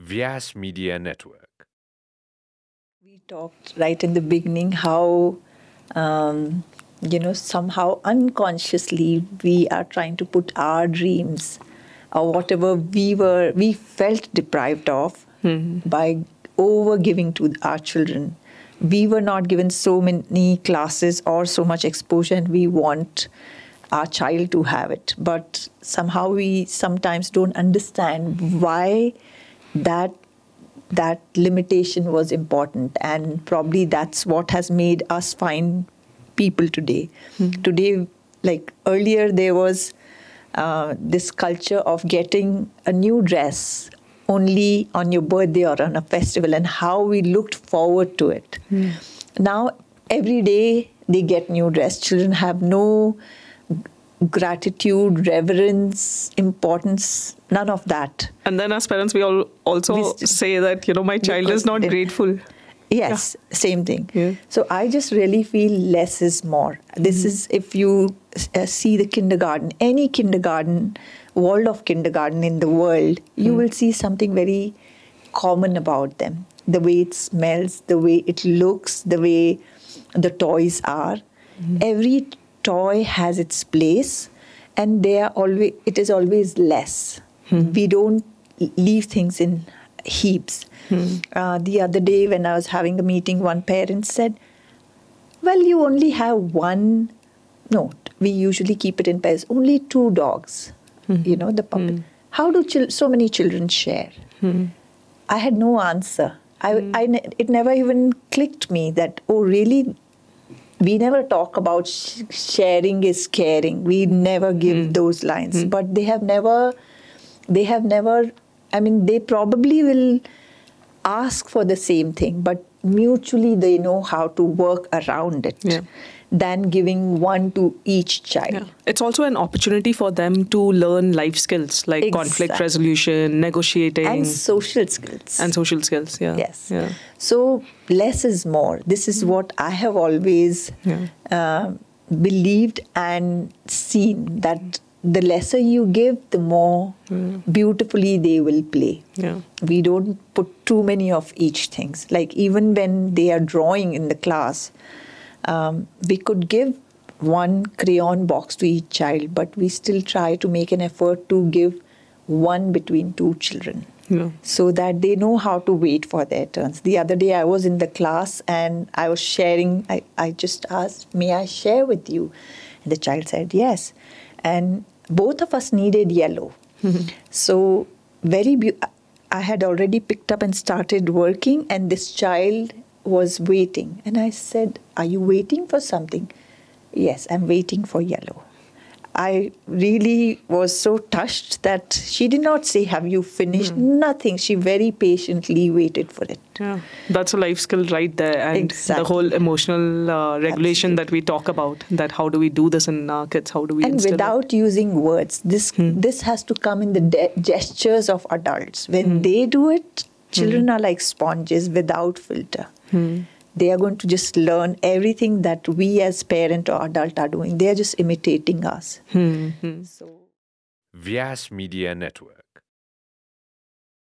Vyasa Media Network. We talked right in the beginning how, um, you know, somehow unconsciously we are trying to put our dreams or whatever we were, we felt deprived of by over giving to our children. We were not given so many classes or so much exposure, and we want our child to have it. But somehow we sometimes don't understand why that that limitation was important and probably that's what has made us find people today. Today like earlier there was uh, this culture of getting a new dress only on your birthday or on a festival and how we looked forward to it. Now every day they get new dress. Children have no gratitude reverence importance none of that And then as parents, we all also We- say that, you know, my child is not grateful. Yes, same thing. Yeah. So I just really feel less is more. This mm-hmm. is if you uh, see the kindergarten, any kindergarten, world of kindergarten in the world, you mm-hmm. will see something very common about them. The way it smells, the way it looks, the way the toys are. Mm-hmm. Every toy has its place, and they are always. It is always less. Hmm. We don't leave things in heaps. Hmm. Uh, the other day, when I was having a meeting, one parent said, Well, you only have one. No, we usually keep it in pairs. Only two dogs, hmm. you know, the puppy. How do chil- so many children share? I had no answer. I, I it never even clicked me that, oh, really? We never talk about sh- sharing is caring. We never give hmm. those lines. Hmm. But they have never, they have never, I mean, they probably will ask for the same thing, but mutually they know how to work around it Yeah. than giving one to each child. Yeah. It's also an opportunity for them to learn life skills like conflict resolution, negotiating, And social skills. and social skills. Yeah. Yes. Yeah. So less is more. This is what I have always uh, believed and seen that the lesser you give, the more beautifully they will play. Yeah. We don't put too many of each things. Like even when they are drawing in the class, um, we could give one crayon box to each child, but we still try to make an effort to give one between two children Yeah. so that they know how to wait for their turns. The other day I was in the class and I was sharing, I, I just asked, May I share with you? And the child said, Yes. And both of us needed yellow. Mm-hmm. so, very beau- I had already picked up and started working, and this child was waiting. And I said, Are you waiting for something? Yes, I'm waiting for yellow. I really was so touched that she did not say, Have you finished? Hmm. Nothing. She very patiently waited for it. Yeah, that's a life skill right there, and Exactly. the whole emotional uh, regulation that we talk about. That how do we do this in our kids? How do we and instill it? without using words this hmm. this has to come in the de- gestures of adults when hmm. they do it children are like sponges without filter they are going to just learn everything that we as parent or adult are doing. They are just imitating us. Hmm, hmm. So Vyasa Media Network.